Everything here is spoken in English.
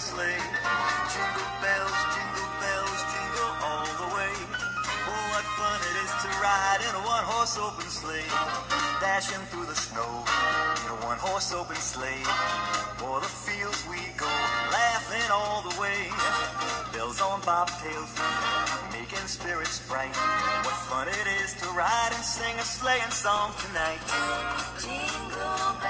sleigh. Jingle bells, jingle bells, jingle all the way. Oh, what fun it is to ride in a one-horse open sleigh. Dashing through the snow in a one-horse open sleigh. O'er the fields we go, laughing all the way. Bells on bobtails, making spirits bright. What fun it is to ride and sing a sleighing song tonight. Jingle bells,